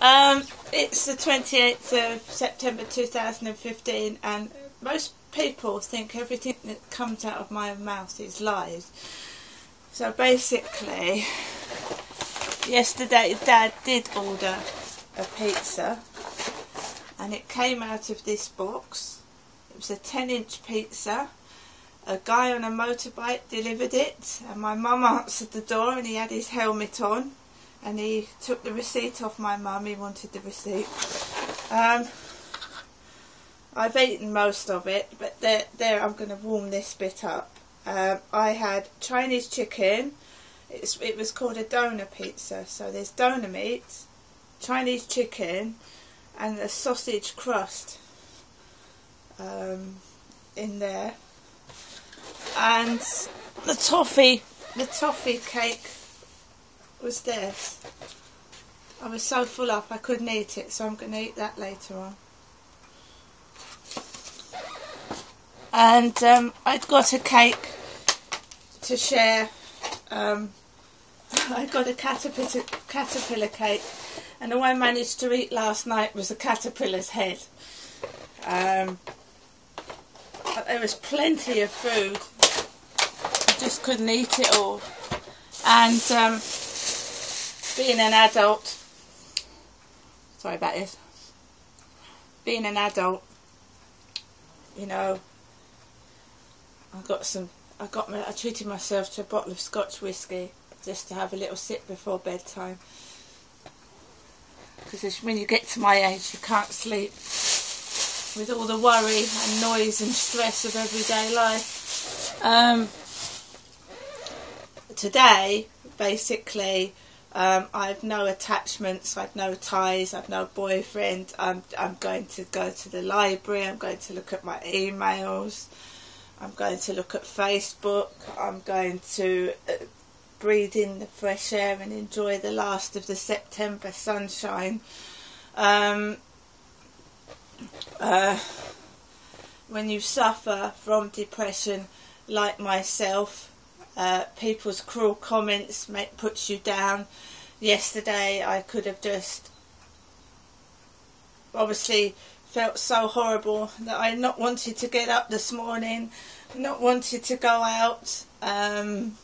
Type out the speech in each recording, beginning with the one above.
Um, it's the 28th of September 2015, and most people think everything that comes out of my mouth is lies. So basically, yesterday Dad did order a pizza, and it came out of this box. It was a 10 inch pizza. A guy on a motorbike delivered it, and my mum answered the door, and he had his helmet on and he took the receipt off my mum. He wanted the receipt. Um, I've eaten most of it, but there, there I'm going to warm this bit up. Um, I had Chinese chicken. It's, it was called a doner pizza. So there's doner meat, Chinese chicken, and a sausage crust um, in there. And the toffee, the toffee cake was this. I was so full up I couldn't eat it, so I'm going to eat that later on. And um, I'd got a cake to share. Um, I got a caterpillar, caterpillar cake, and all I managed to eat last night was a caterpillar's head. Um, there was plenty of food. I just couldn't eat it all. And um, being an adult, sorry about this, being an adult, you know, I got some, I got, my, I treated myself to a bottle of Scotch whiskey just to have a little sip before bedtime. Because when you get to my age, you can't sleep with all the worry and noise and stress of everyday life. Um, today, basically, um, I've no attachments, I've no ties, I've no boyfriend. I'm, I'm going to go to the library, I'm going to look at my emails, I'm going to look at Facebook, I'm going to uh, breathe in the fresh air and enjoy the last of the September sunshine. Um, uh, when you suffer from depression, like myself, uh, people's cruel comments make, puts you down. Yesterday I could have just obviously felt so horrible that I not wanted to get up this morning, not wanted to go out. Um,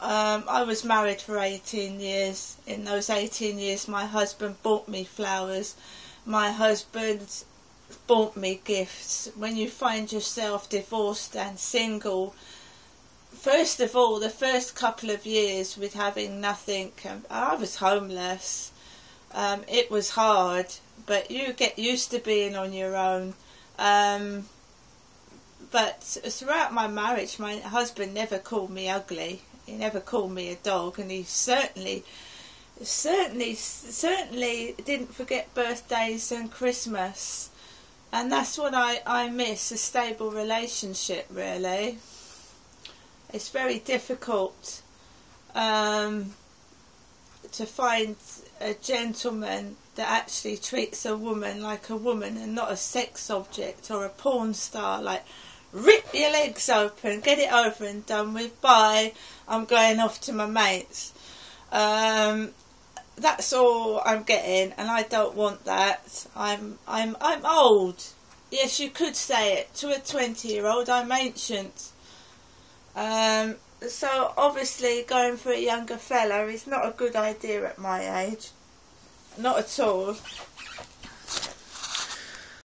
um, I was married for 18 years. In those 18 years, my husband bought me flowers. My husband bought me gifts. When you find yourself divorced and single, first of all, the first couple of years with having nothing, um, I was homeless. Um, it was hard, but you get used to being on your own. Um, but throughout my marriage, my husband never called me ugly. He never called me a dog, and he certainly certainly certainly didn't forget birthdays and Christmas and that's what I, I miss a stable relationship really. It's very difficult um, to find a gentleman that actually treats a woman like a woman and not a sex object or a porn star. Like rip your legs open get it over and done with. Bye I'm going off to my mates. Um, that's all I'm getting, and I don't want that. I'm I'm I'm old. Yes, you could say it to a twenty-year-old. I'm ancient. Um, so obviously, going for a younger fella is not a good idea at my age. Not at all.